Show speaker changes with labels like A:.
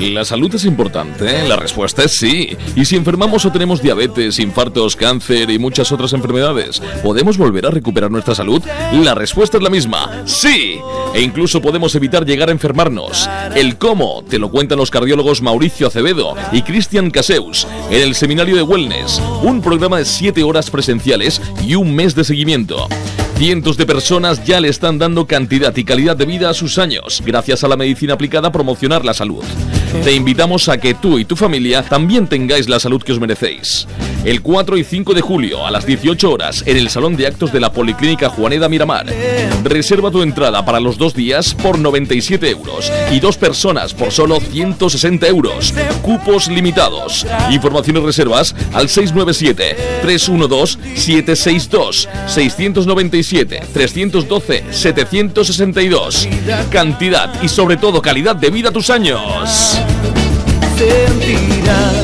A: La salud es importante, la respuesta es sí. Y si enfermamos o tenemos diabetes, infartos, cáncer y muchas otras enfermedades, ¿podemos volver a recuperar nuestra salud? La respuesta es la misma, sí. E incluso podemos evitar llegar a enfermarnos. El cómo te lo cuentan los cardiólogos Mauricio Acevedo y Cristian Caseus en el Seminario de Wellness, un programa de 7 horas presenciales y un mes de seguimiento. Cientos de personas ya le están dando cantidad y calidad de vida a sus años, gracias a la medicina aplicada a promocionar la salud. Te invitamos a que tú y tu familia también tengáis la salud que os merecéis. El 4 y 5 de julio a las 18 horas en el Salón de Actos de la Policlínica Juaneda Miramar. Reserva tu entrada para los dos días por 97 euros y dos personas por solo 160 euros. Cupos limitados. Informaciones y reservas al 697-312-762, 697-312-762. Cantidad y sobre todo calidad de vida a tus años.
B: Sentirás